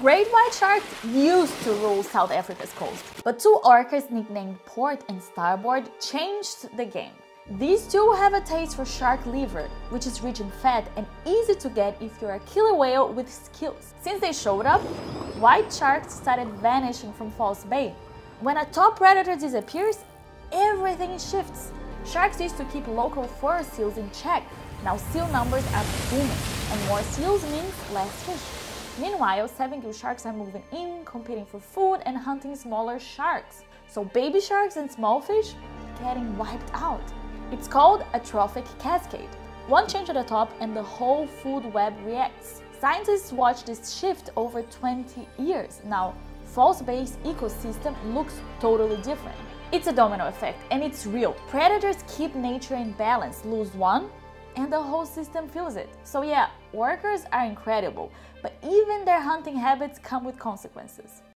Great white sharks used to rule South Africa's coast, but two orcas nicknamed Port and Starboard changed the game. These two have a taste for shark liver, which is rich in fat and easy to get if you're a killer whale with skills. Since they showed up, white sharks started vanishing from False Bay. When a top predator disappears, everything shifts. Sharks used to keep local fur seals in check. Now seal numbers are booming, and more seals means less fish. Meanwhile, sevengill sharks are moving in, competing for food and hunting smaller sharks. So baby sharks and small fish getting wiped out. It's called a trophic cascade. One change at the top and the whole food web reacts. Scientists watch this shift over 20 years. Now, False Bay's ecosystem looks totally different. It's a domino effect and it's real. Predators keep nature in balance, lose one, and the whole system feels it. So, yeah, orcas are incredible, but even their hunting habits come with consequences.